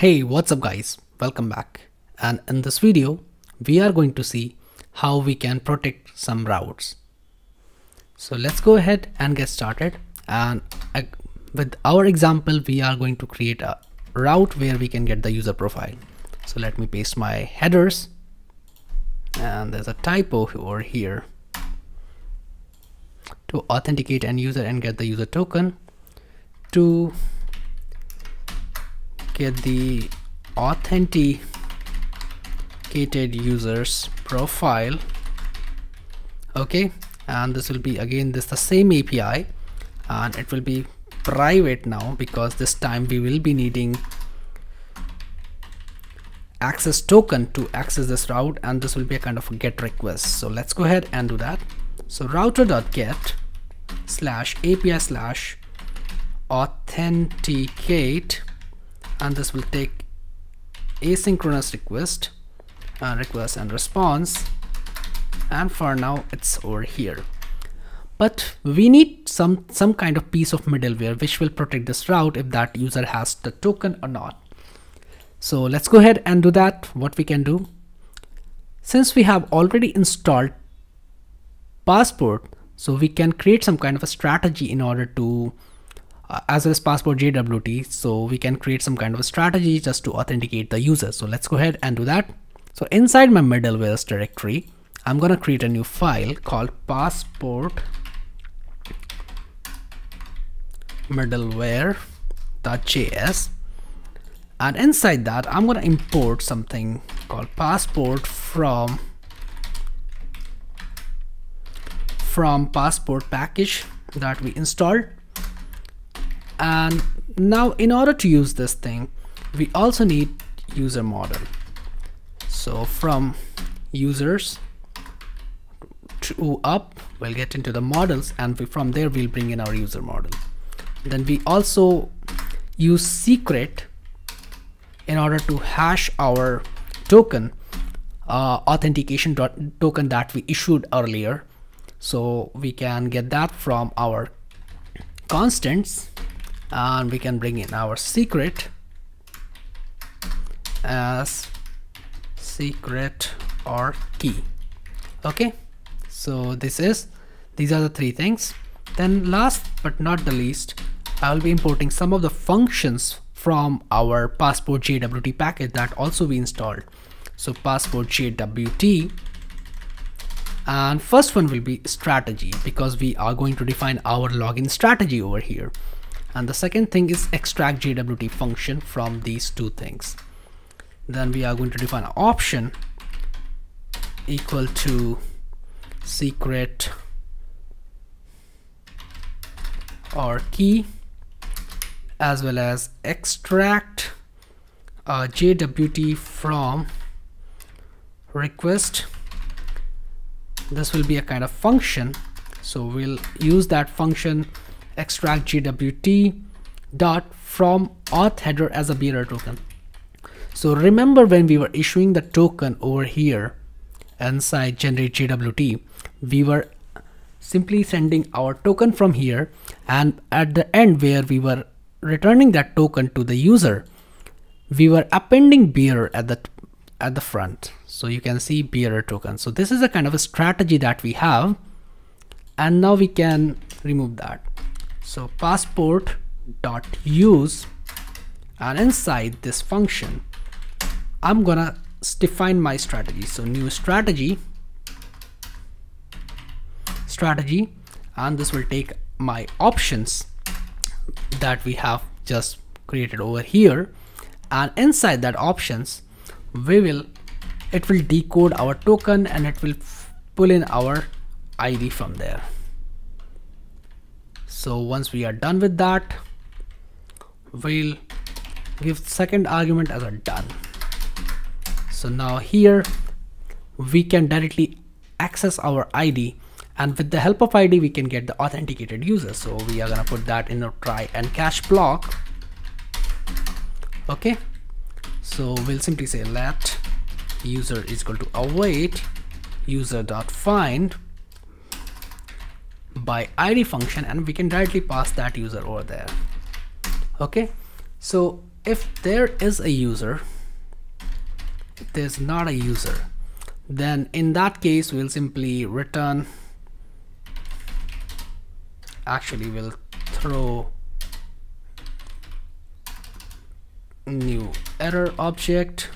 Hey, what's up guys? Welcome back. And in this video, we are going to see how we can protect some routes. So let's go ahead and get started. And with our example, we are going to create a route where we can get the user profile. So let me paste my headers and there's a typo over here to authenticate an user and get the user token to get the authenticated users profile okay? And this will be again this the same API and it will be private now because this time we will be needing access token to access this route and this will be a kind of a get request. So let's go ahead and do that. So router.get slash api slash authenticate and this will take asynchronous request uh, request and response. And for now it's over here. But we need some some kind of piece of middleware which will protect this route if that user has the token or not. So let's go ahead and do that. What we can do? Since we have already installed passport so we can create some kind of a strategy in order to uh, as well as passport JWT. So we can create some kind of a strategy just to authenticate the user. So let's go ahead and do that. So inside my middleware's directory, I'm going to create a new file called passport middleware.js and inside that I'm going to import something called passport from from passport package that we installed and now in order to use this thing we also need user model. So from users to up we'll get into the models and we, from there we'll bring in our user model. Then we also use secret in order to hash our token uh, authentication token that we issued earlier. So we can get that from our constants and we can bring in our secret as secret or key. Okay? So this is these are the three things. Then last but not the least I will be importing some of the functions from our passport JWT package that also we installed. So passport JWT and first one will be strategy because we are going to define our login strategy over here and the second thing is extract JWT function from these two things. Then we are going to define an option equal to secret or key as well as extract JWT from request. This will be a kind of function. So we'll use that function extract JWT dot from auth header as a bearer token. So remember when we were issuing the token over here inside generate JWT, we were simply sending our token from here and at the end where we were returning that token to the user, we were appending bearer at the at the front. So you can see bearer token. So this is a kind of a strategy that we have and now we can remove that so passport dot use and inside this function. I'm gonna define my strategy. So new strategy. Strategy and this will take my options that we have just created over here. And inside that options we will it will decode our token and it will pull in our ID from there so once we are done with that we'll give second argument as a done. So now here we can directly access our id and with the help of id we can get the authenticated user. So we are gonna put that in a try and catch block. Okay? So we'll simply say let user is equal to await user dot find by id function and we can directly pass that user over there. Okay? So if there is a user if there's not a user then in that case we'll simply return actually we'll throw new error object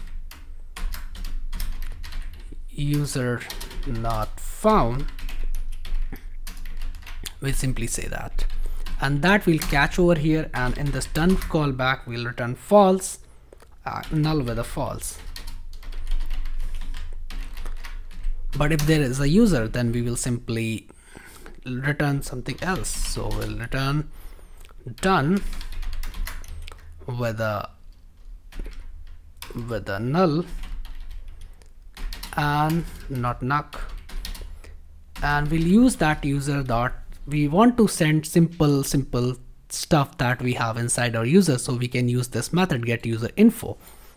user not found we simply say that. And that will catch over here and in this done callback we'll return false uh, null with a false. But if there is a user then we will simply return something else. So we'll return done with a null and not nuck. And we'll use that user dot we want to send simple simple stuff that we have inside our user so we can use this method get user info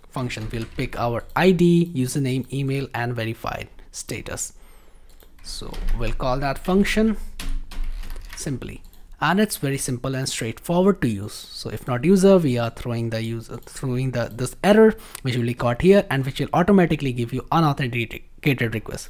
function. We'll pick our id username email and verified status. So we'll call that function simply. And it's very simple and straightforward to use. So if not user we are throwing the user throwing the this error which will be caught here and which will automatically give you unauthenticated request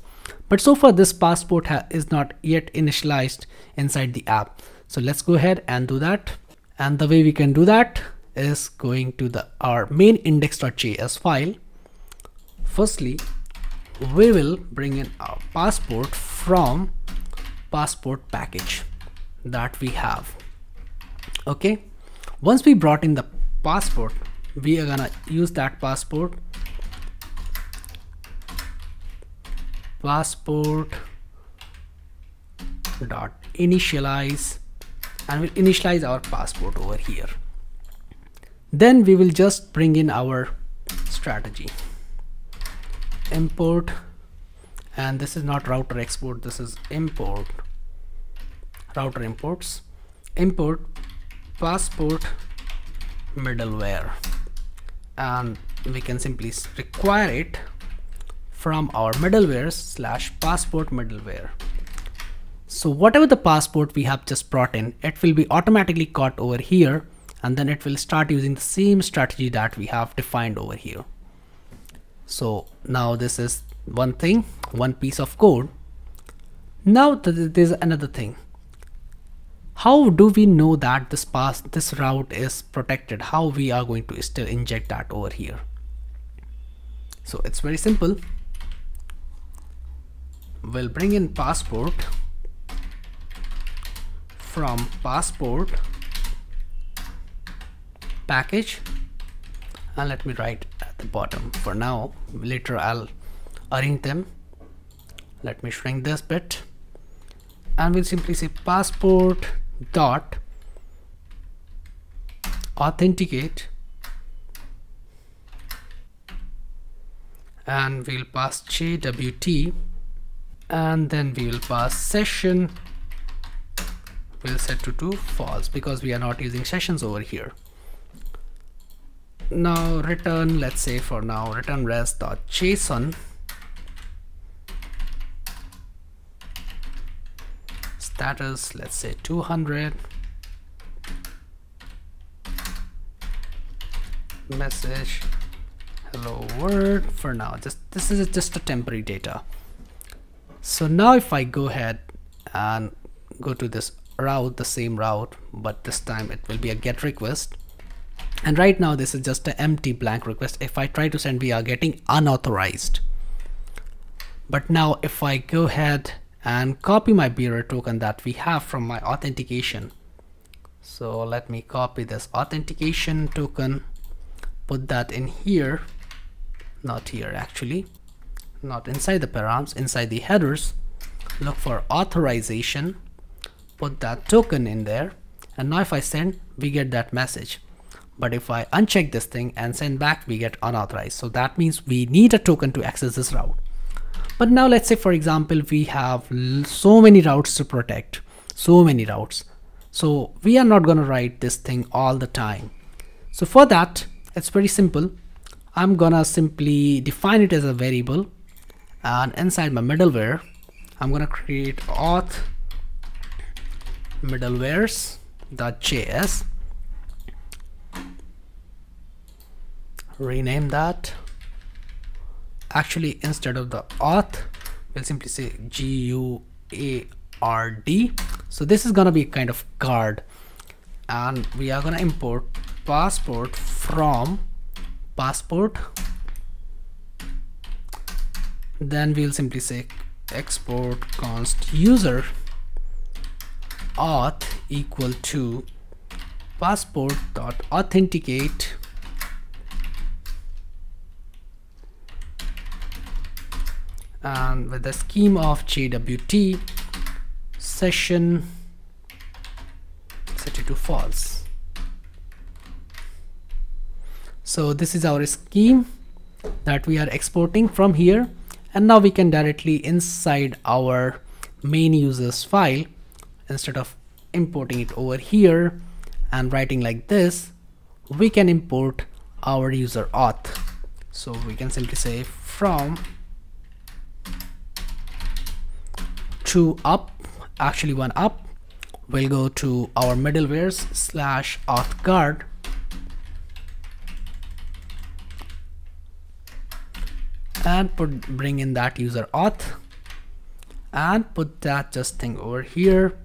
but so far this passport is not yet initialized inside the app. So let's go ahead and do that. And the way we can do that is going to the our main index.js file. Firstly we will bring in our passport from passport package that we have. Okay? Once we brought in the passport we are gonna use that passport passport dot initialize and we'll initialize our passport over here. Then we will just bring in our strategy. Import and this is not router export this is import router imports. Import passport middleware. And we can simply require it from our middleware slash passport middleware. So whatever the passport we have just brought in it will be automatically caught over here and then it will start using the same strategy that we have defined over here. So now this is one thing one piece of code. Now th there's another thing. How do we know that this pass this route is protected? How we are going to still inject that over here? So it's very simple we'll bring in passport. From passport. Package. And let me write at the bottom. For now later I'll arrange them. Let me shrink this bit. And we'll simply say passport dot authenticate. And we'll pass jwt and then we will pass session. We'll set to to false because we are not using sessions over here. Now return let's say for now return res.json status let's say 200 message hello world. For now just this is just a temporary data so now if I go ahead and go to this route the same route but this time it will be a get request. And right now this is just an empty blank request. If I try to send we are getting unauthorized. But now if I go ahead and copy my bearer token that we have from my authentication. So let me copy this authentication token, put that in here, not here actually, not inside the params, inside the headers, look for authorization, put that token in there, and now if I send, we get that message. But if I uncheck this thing and send back, we get unauthorized. So that means we need a token to access this route. But now let's say, for example, we have so many routes to protect, so many routes. So we are not going to write this thing all the time. So for that, it's very simple. I'm gonna simply define it as a variable and inside my middleware, I'm gonna create auth middlewares.js rename that. Actually instead of the auth we'll simply say g-u-a-r-d so this is gonna be kind of guard and we are gonna import passport from passport then we'll simply say export const user auth equal to passport dot authenticate. And with the scheme of JWT session set it to false. So this is our scheme that we are exporting from here and now we can directly inside our main users file instead of importing it over here and writing like this we can import our user auth. So we can simply say from two up actually one up we'll go to our middlewares slash auth guard and put bring in that user auth. And put that just thing over here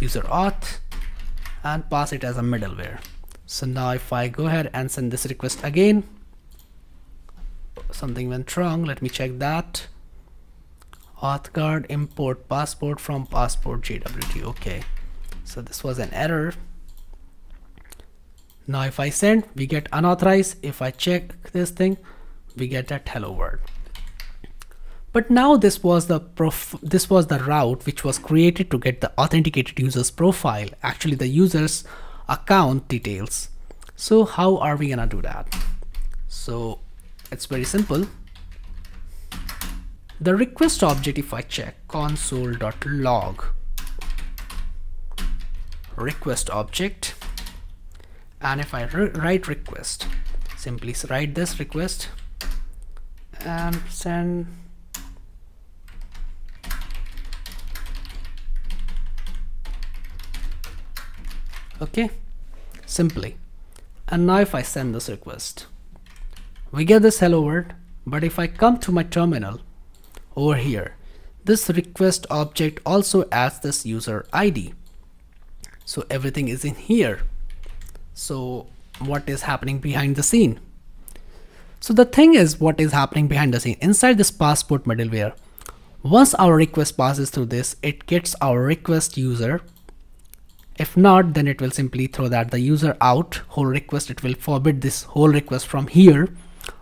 user auth and pass it as a middleware. So now if I go ahead and send this request again something went wrong let me check that. Auth guard import passport from passport JWT okay. So this was an error. Now if I send we get unauthorized. If I check this thing we get that hello world but now this was the this was the route which was created to get the authenticated user's profile actually the user's account details. So how are we gonna do that? So it's very simple. The request object if I check console.log request object. And if I write request simply write this request and send okay? Simply. And now if I send this request. We get this hello world but if I come to my terminal over here this request object also adds this user ID so everything is in here. So what is happening behind the scene? So the thing is what is happening behind the scene. Inside this passport middleware once our request passes through this it gets our request user if not, then it will simply throw that the user out whole request. It will forbid this whole request from here.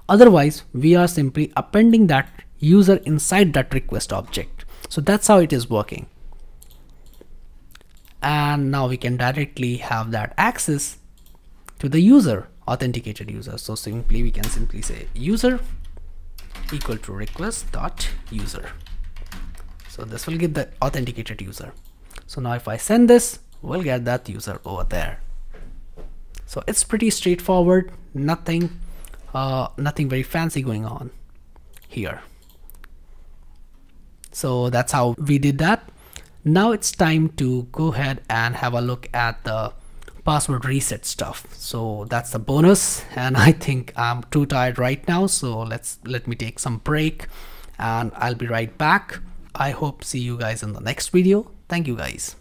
Otherwise, we are simply appending that user inside that request object. So that's how it is working. And now we can directly have that access to the user, authenticated user. So simply we can simply say user equal to request dot user. So this will give the authenticated user. So now if I send this, we'll get that user over there. So it's pretty straightforward. Nothing uh, nothing very fancy going on here. So that's how we did that. Now it's time to go ahead and have a look at the password reset stuff. So that's the bonus and I think I'm too tired right now so let's let me take some break and I'll be right back. I hope see you guys in the next video. Thank you guys